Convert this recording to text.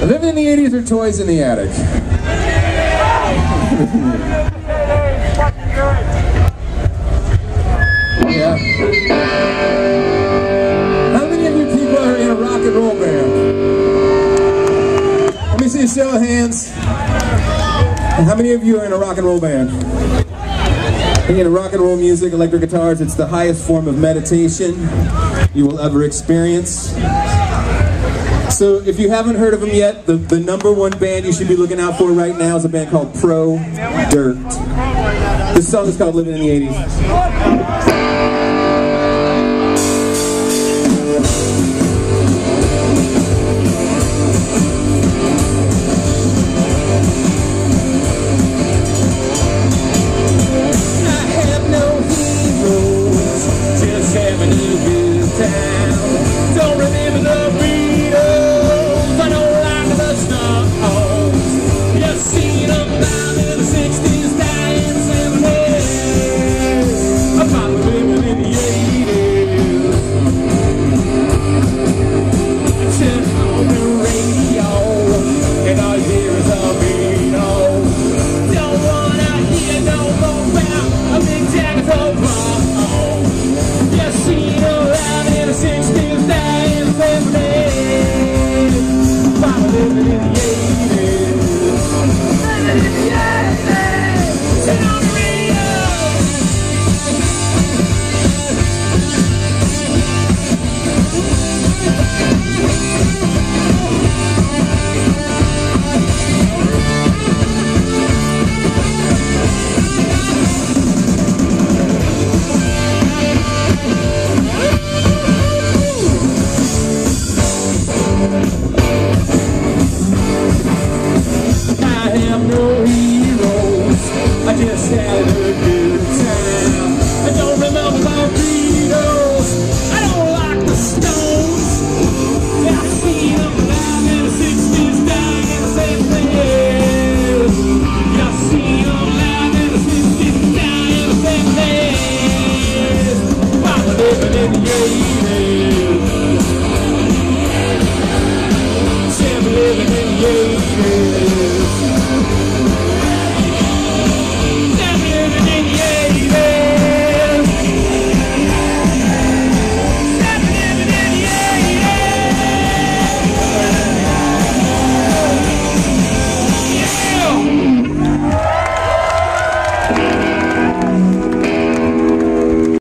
Living in the 80s or toys in the attic? yeah. How many of you people are in a rock and roll band? Let me see a show of hands. How many of you are in a rock and roll band? In rock and roll music, electric guitars, it's the highest form of meditation you will ever experience. So if you haven't heard of them yet, the, the number one band you should be looking out for right now is a band called Pro Dirt. This song is called Living in the 80s.